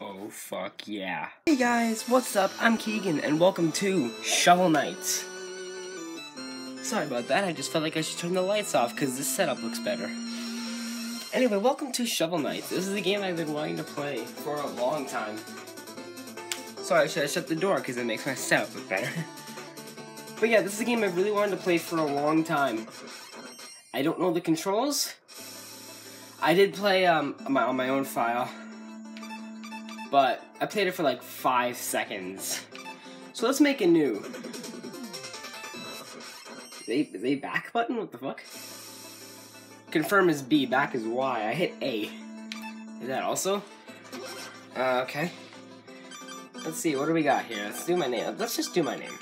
Oh, fuck yeah. Hey guys, what's up? I'm Keegan, and welcome to Shovel Knight. Sorry about that, I just felt like I should turn the lights off because this setup looks better. Anyway, welcome to Shovel Knight. This is a game I've been wanting to play for a long time. Sorry, should I shut the door because it makes my setup look better. but yeah, this is a game I've really wanted to play for a long time. I don't know the controls. I did play um, on, my, on my own file, but I played it for like five seconds. So let's make a new. They they back button? What the fuck? Confirm is B, back is Y. I hit A. Is that also? Uh, okay. Let's see, what do we got here? Let's do my name. Let's just do my name.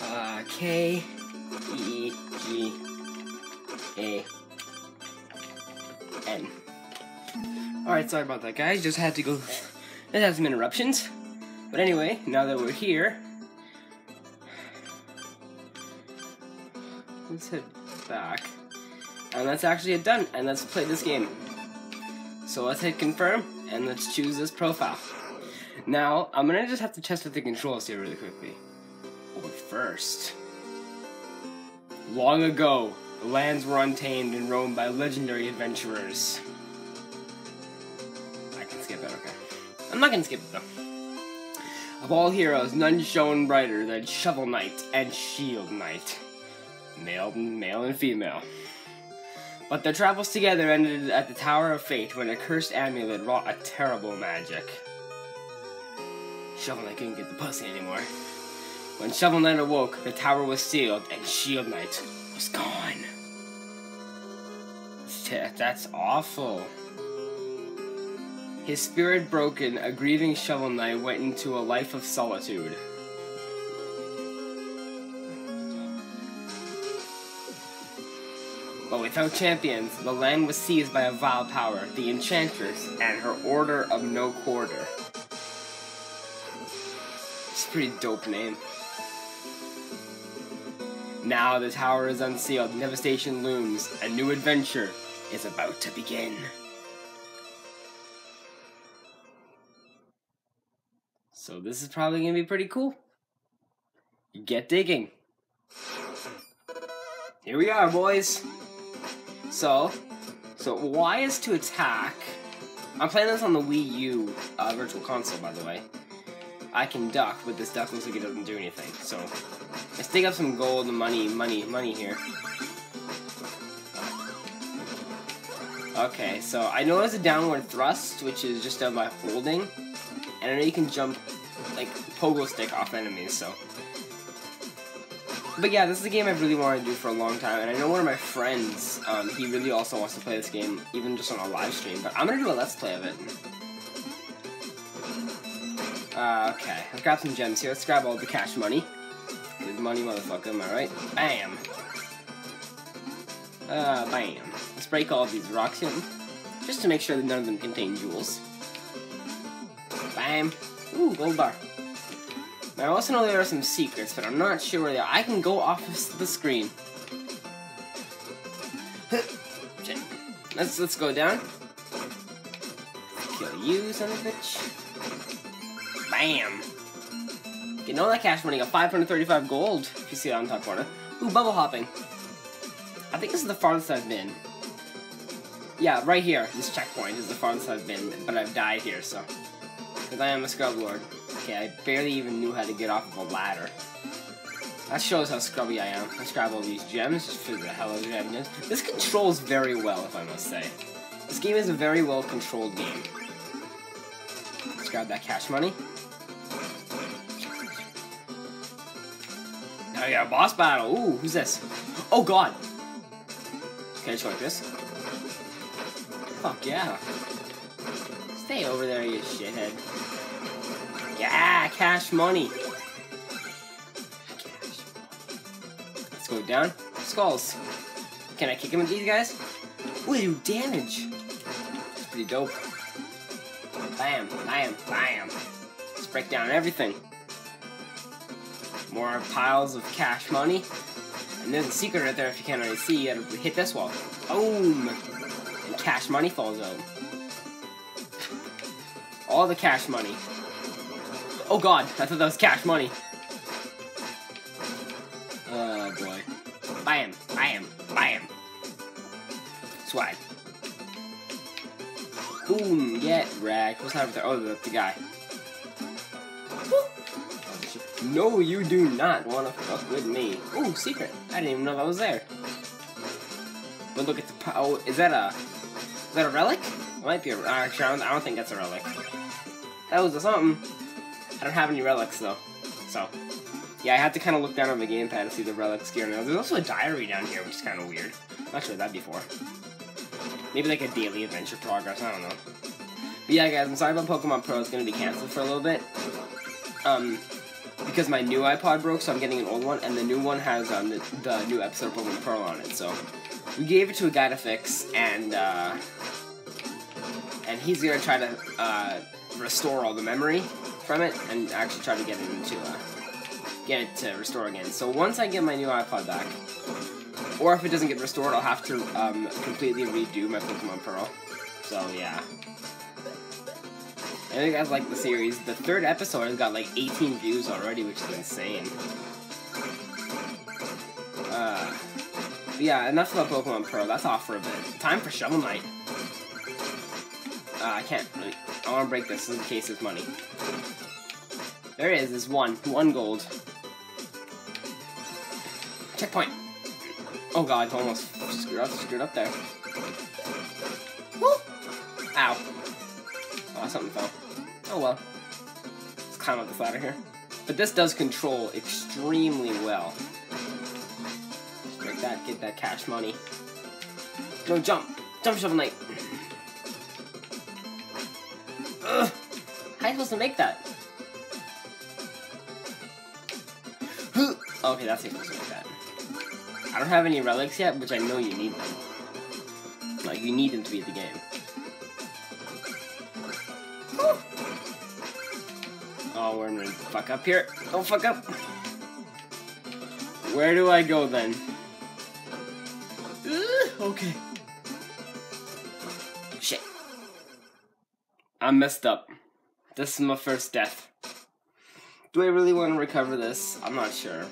Uh, K E G A N. Alright, sorry about that, guys. Just had to go. It had some interruptions. But anyway, now that we're here, let's head back. And that's actually it done. And let's play this game. So let's hit confirm, and let's choose this profile. Now, I'm gonna just have to test with the controls here really quickly. But first, long ago, the lands were untamed and roamed by legendary adventurers. I can skip it, okay. I'm not gonna skip it though. Of all heroes, none shone brighter than Shovel Knight and Shield Knight. Male, male and female. But their travels together ended at the Tower of Fate when a cursed amulet wrought a terrible magic. Shovel Knight couldn't get the pussy anymore. When Shovel Knight awoke, the tower was sealed and Shield Knight was gone. That's awful. His spirit broken, a grieving Shovel Knight went into a life of solitude. But without champions, the land was seized by a vile power, the Enchantress, and her Order of No Quarter. It's a pretty dope name. Now the tower is unsealed, devastation looms, a new adventure is about to begin. So this is probably gonna be pretty cool. Get digging. Here we are, boys. So, so Y is to attack. I'm playing this on the Wii U uh, Virtual Console, by the way. I can duck, but this duck looks like it doesn't do anything. So, let's dig up some gold, money, money, money here. Okay, so I know there's a downward thrust, which is just done by holding. And I know you can jump, like, pogo stick off enemies, so. But yeah, this is a game I've really wanted to do for a long time, and I know one of my friends, um, he really also wants to play this game, even just on a live stream, but I'm gonna do a let's play of it. Uh, okay, let's grab some gems here. Let's grab all the cash money. Good money, motherfucker, am I right? Bam! Uh, bam. Break all these rocks here, just to make sure that none of them contain jewels. Bam! Ooh, gold bar. Now, I also know there are some secrets, but I'm not sure where they are. I can go off of the screen. Let's let's go down. Kill you, son of a bitch. Bam. Getting all that cash money. Got 535 gold. If you see that on top corner. Ooh, bubble hopping. I think this is the farthest I've been. Yeah, right here. This checkpoint is the farthest I've been, but I've died here, so. Because I am a scrub lord. Okay, I barely even knew how to get off of a ladder. That shows how scrubby I am. Let's grab all these gems just for the hell of gems. This controls very well, if I must say. This game is a very well controlled game. Let's grab that cash money. Now we got a boss battle. Ooh, who's this? Oh god! Can I just like this? Fuck yeah. Stay over there, you shithead. Yeah, cash money. Cash. Let's go down. Skulls. Can I kick him with these guys? Ooh, they do damage. It's pretty dope. Bam, bam, bam. Let's break down everything. More piles of cash money. And there's a secret right there if you can't already see. You gotta hit this wall. Boom! Cash money falls out. All the cash money. Oh god, I thought that was cash money. Oh boy. Bam, bam, bam. Swag. Boom, get wrecked. What's happening there? Oh, that's the guy. No, you do not want to fuck with me. Ooh, secret. I didn't even know that was there. But look at the oh, is that a is that a relic? It might be a actually I don't, I don't think that's a relic. That was a something. I don't have any relics though, so yeah, I had to kind of look down on the gamepad to see the relics gear. Now there's also a diary down here, which is kind of weird. I'm not sure that before. Maybe like a daily adventure progress. I don't know. But yeah, guys, I'm sorry about Pokemon Pro. It's gonna be canceled for a little bit. Um, because my new iPod broke, so I'm getting an old one, and the new one has um, the, the new episode of Pokemon Pearl on it. So we gave it to a guy to fix, and uh, and he's gonna try to uh, restore all the memory from it, and actually try to get it into uh, get it to restore again. So once I get my new iPod back, or if it doesn't get restored, I'll have to um, completely redo my Pokemon Pearl. So yeah. I know you guys like the series. The third episode has got like 18 views already, which is insane. Uh, yeah, enough about Pokemon Pro. That's off for a bit. Time for Shovel Knight. Uh, I can't really. I want to break this in case there's money. There it is. There's one. One gold. Checkpoint. Oh god, almost screwed up, screwed up there. Woo! Ow. Oh, something fell. Oh well. Let's climb up this ladder here. But this does control extremely well. Break that, get that cash money. Go jump! Jump Shovel Knight! To make that? okay, that's you're supposed to make that. I don't have any relics yet, which I know you need them. Like, you need them to beat the game. Oh, we're gonna fuck up here. Don't fuck up. Where do I go then? okay. Shit. I'm messed up. This is my first death. Do I really want to recover this? I'm not sure.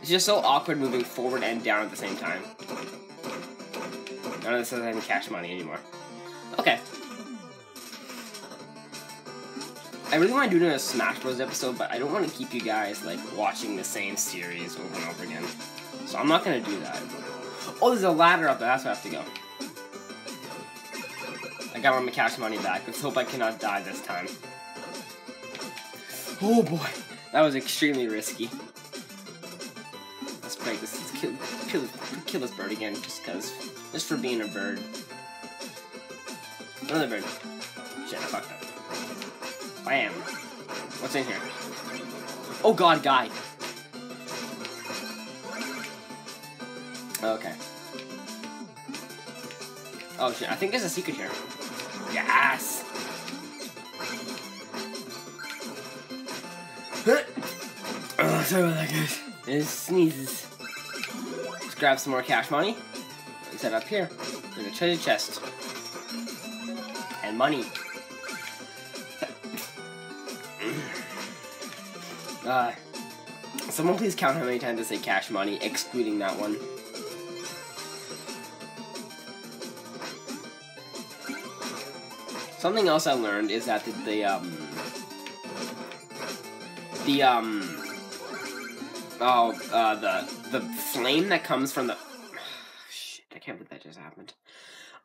It's just so awkward moving forward and down at the same time. None of this has any cash money anymore. Okay. I really want to do another Smash Bros. episode, but I don't want to keep you guys, like, watching the same series over and over again. So I'm not going to do that. Oh, there's a ladder up there. That's where I have to go. I all my cash money back. Let's hope I cannot die this time. Oh boy. That was extremely risky. Let's break this. Let's kill, kill, kill this bird again, just cause. Just for being a bird. Another bird. Shit, I fucked up. Bam. What's in here? Oh god, guy. Okay. Oh shit, I think there's a secret here. Yes! oh, sorry about that, guys. It sneezes. Let's grab some more cash money. Let's Set up here. There's a treasure chest. And money. Uh, someone please count how many times I say cash money, excluding that one. Something else I learned is that the, the um the um oh uh the the flame that comes from the shit I can't believe that just happened.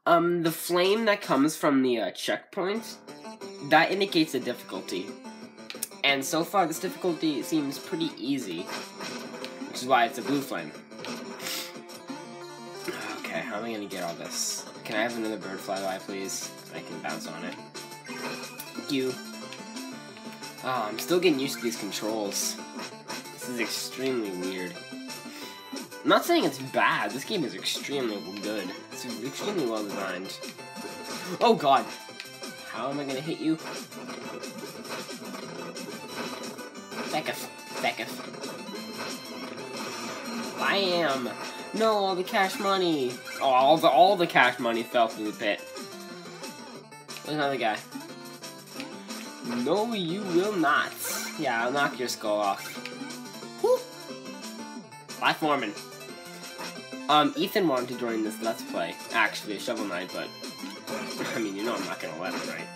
Um the flame that comes from the uh, checkpoint that indicates the difficulty. And so far, this difficulty seems pretty easy, which is why it's a blue flame. Okay, how am I gonna get all this? Can I have another bird fly by, please? I can bounce on it. Thank you. Oh, I'm still getting used to these controls. This is extremely weird. I'm not saying it's bad. This game is extremely good. It's extremely well designed. Oh god. How am I gonna hit you? Becketh. Becketh. Bam! No, all the cash money. Oh, all the all the cash money fell through the pit. Another guy. No, you will not. Yeah, I'll knock your skull off. Woo! Bye. Um, Ethan wanted to join this Let's Play. Actually, Shovel Knight, but... I mean, you know I'm not gonna let him, right?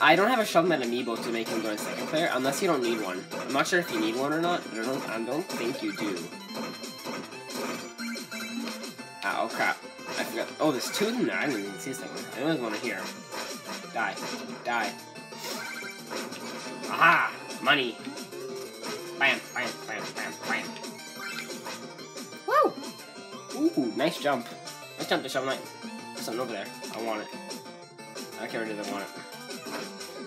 I don't have a Shovel Knight amiibo to make him join a second player, unless you don't need one. I'm not sure if you need one or not, but I don't, I don't think you do. Oh crap. Forgot. Oh, there's two of them there. I didn't even see a second. I only want to hear. Die. Die. Aha! Money! Bam, bam, bam, bam, bam. Woo! Ooh, nice jump. Nice jump to Shovel Knight. There's something over there. I want it. I don't care what it is, I want it.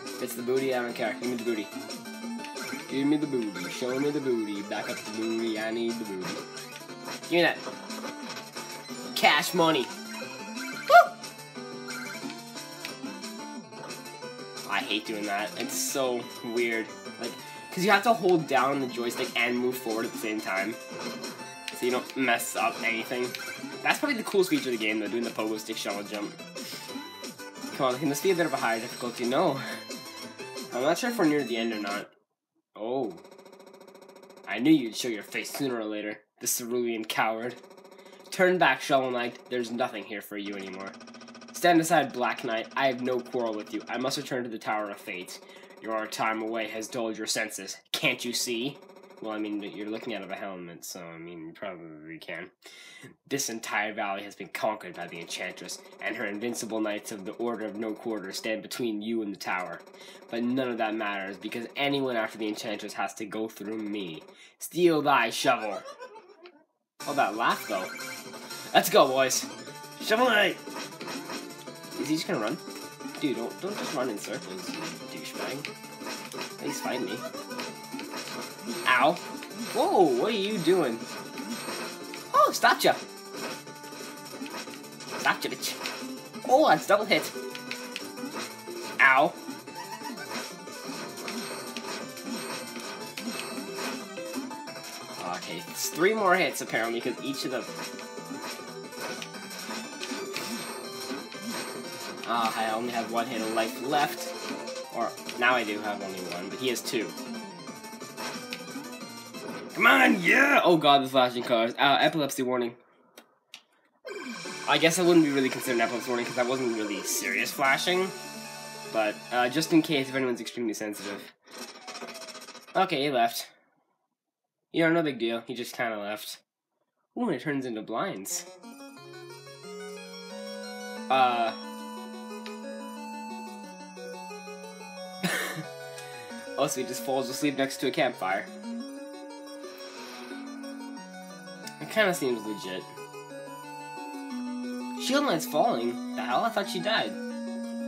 If it's the booty, I don't care. Give me the booty. Give me the booty. Show me the booty. Back up the booty. I need the booty. Give me that. Cash money. Woo! I hate doing that. It's so weird. Like, because you have to hold down the joystick and move forward at the same time. So you don't mess up anything. That's probably the coolest feature of the game, though, doing the pogo stick shovel jump. Come on, can this be a bit of a higher difficulty? No. I'm not sure if we're near the end or not. Oh. I knew you'd show your face sooner or later, the cerulean coward. Turn back, Shovel Knight. There's nothing here for you anymore. Stand aside, Black Knight. I have no quarrel with you. I must return to the Tower of Fate. Your time away has dulled your senses. Can't you see? Well, I mean, you're looking out of a helmet, so, I mean, you probably can. This entire valley has been conquered by the Enchantress, and her invincible knights of the Order of No Quarter stand between you and the tower. But none of that matters, because anyone after the Enchantress has to go through me. Steel thy shovel! Oh, that laugh, though. Let's go, boys! Shovel Knight! Is he just gonna run? Dude, don't, don't just run in circles, douchebag. At least find me. Ow. Whoa, what are you doing? Oh. Stopped ya, bitch. Oh, that's double hit. Ow. Three more hits apparently because each of the. Ah, I only have one hit of life left. Or, now I do have only one, but he has two. Come on, yeah! Oh god, the flashing colors. Uh, epilepsy warning. I guess I wouldn't be really considered epilepsy warning because that wasn't really serious flashing. But, uh, just in case if anyone's extremely sensitive. Okay, he left. Yeah, no big deal. He just kind of left. Ooh, and it turns into blinds. Uh... also, he just falls asleep next to a campfire. It kind of seems legit. Shield Knight's falling. The hell? I thought she died.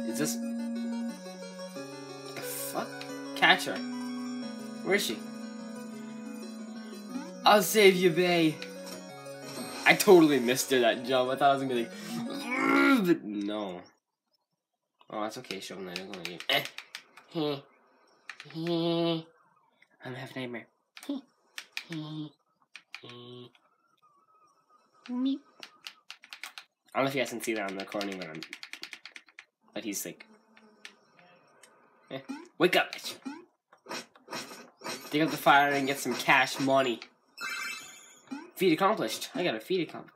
Is this... The fuck? Catch her. Where is she? I'll save you, Bay. I totally missed her that jump. I thought I was gonna be like, but no. Oh, that's okay, Knight. I'm gonna Eh. Heh. Heh. I'm having a nightmare. Heh. Heh. Meep. I don't know if you guys can see that on the recording, but I'm. But he's like. Eh. Wake up, bitch! Dig up the fire and get some cash money. Feat accomplished. I got a feat accomplished.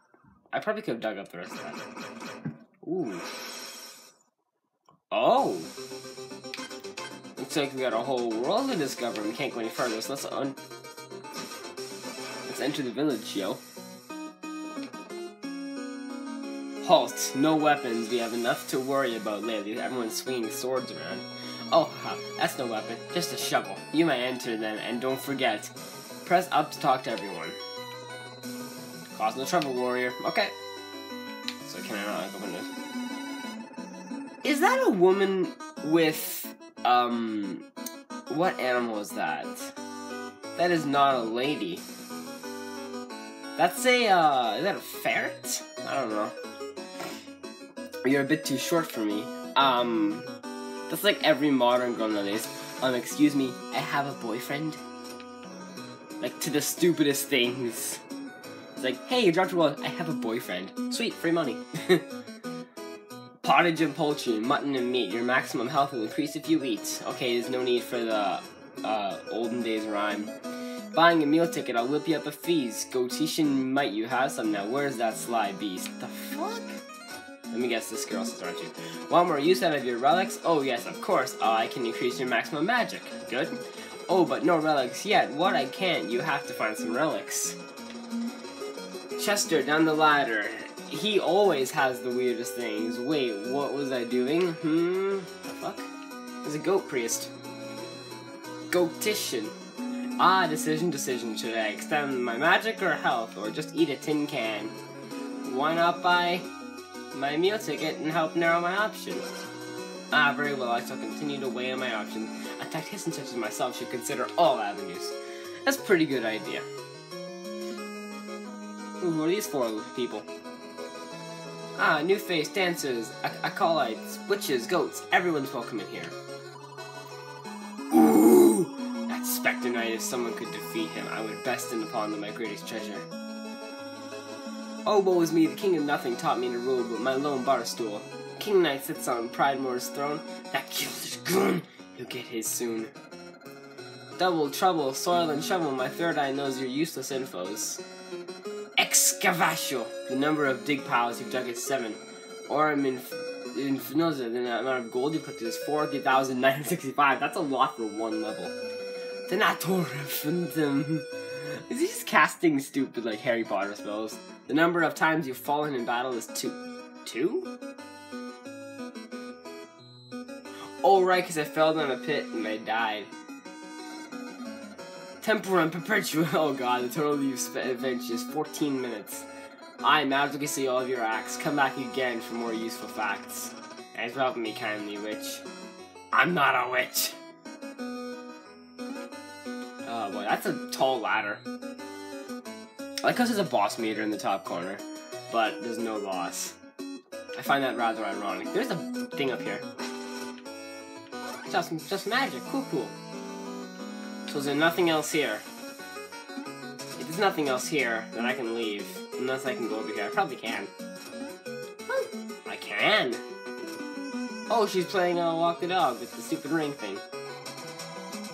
I probably could have dug up the rest of that. Ooh. Oh. Looks like we got a whole world to discover. We can't go any further, so let's un. Let's enter the village, yo. Halt! No weapons. We have enough to worry about lately. Everyone's swinging swords around. Oh, that's no weapon. Just a shovel. You may enter then, and don't forget. Press up to talk to everyone. Cause no trouble, warrior. Okay. So can I not open this? Is that a woman with, um, what animal is that? That is not a lady. That's a, uh, is that a ferret? I don't know. You're a bit too short for me. Um, that's like every modern girl nowadays. Um, excuse me, I have a boyfriend. Like, to the stupidest things. It's like, hey, you dropped your wallet. I have a boyfriend. Sweet, free money. Pottage and poultry, mutton and meat. Your maximum health will increase if you eat. Okay, there's no need for the uh, olden days rhyme. Buying a meal ticket, I'll whip you up a fees. Gotishan might you have some now. Where's that sly beast? The fuck? Let me guess, this girl says, aren't you? Want more use out of your relics? Oh yes, of course. Oh, I can increase your maximum magic. Good. Oh, but no relics yet. What I can't, you have to find some relics. Chester, down the ladder. He always has the weirdest things. Wait, what was I doing? Hmm? The fuck? There's a goat priest. Goatician. Ah, decision, decision. Should I extend my magic or health, or just eat a tin can? Why not buy my meal ticket and help narrow my options? Ah, very well, I shall continue to weigh my options. A tactician such as myself should consider all avenues. That's a pretty good idea. Who are these four people? Ah, new face, dancers, acolytes, witches, goats. Everyone's welcome in here. Ooh! That Spectre Knight, if someone could defeat him, I would bestow upon them my greatest treasure. Oh, woe is me, the king of nothing taught me to rule but my lone bar stool. King Knight sits on Pridemoor's throne. That killer's gun, he'll get his soon. Double trouble, soil and shovel, my third eye knows your useless infos. Excavatio, the number of dig piles you've dug is seven. Aurum in Infinosa, the amount of gold you've collected is 40,965. That's a lot for one level. Denator Phantom. Is he just casting stupid, like, Harry Potter spells? The number of times you've fallen in battle is two. Two? Oh, right, because I fell down a pit and I died. Tempora and Perpetua. Oh god, the total adventure is 14 minutes. I magically see all of your acts. Come back again for more useful facts. Thanks for helping me kindly, witch. I'm not a witch. Oh boy, that's a tall ladder. I like how there's a boss meter in the top corner, but there's no boss. I find that rather ironic. There's a thing up here. Just, just magic. Cool, cool. So is there nothing else here? If there's nothing else here, then I can leave. Unless I can go over here. I probably can. I can! Oh, she's playing uh, Walk the Dog with the stupid ring thing.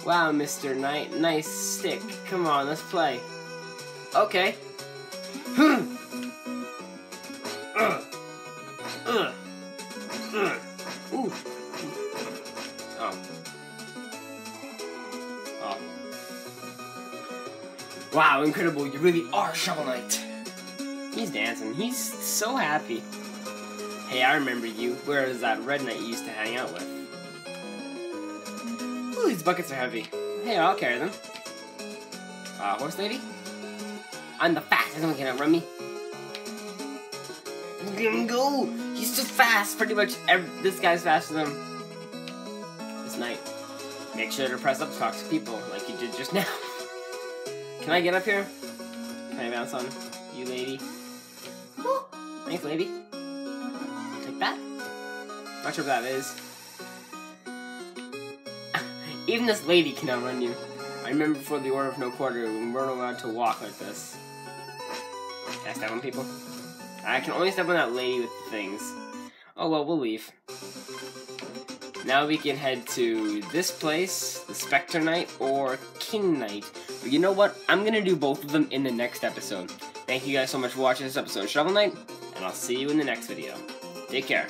Wow, Mr. Knight, nice stick. Come on, let's play. Okay. Wow, incredible. You really are Shovel Knight. He's dancing. He's so happy. Hey, I remember you. Where is that red knight you used to hang out with? Ooh, these buckets are heavy. Hey, I'll carry them. Uh, horse lady? I'm the fastest one can outrun me. Go! He's so fast! Pretty much every, this guy's faster than this knight. Make sure to press up to talk to people like you did just now. Can I get up here? Can I bounce on you, lady? Thanks, lady. Take that. Not sure what that is. Even this lady can outrun you. I remember before the Order of No Quarter we weren't allowed to walk like this. Can I step on people? I can only step on that lady with the things. Oh well, we'll leave. Now we can head to this place, the Spectre Knight, or King Knight. But you know what? I'm gonna do both of them in the next episode. Thank you guys so much for watching this episode of Shovel Knight, and I'll see you in the next video. Take care.